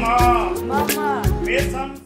Mama, Mama, Besam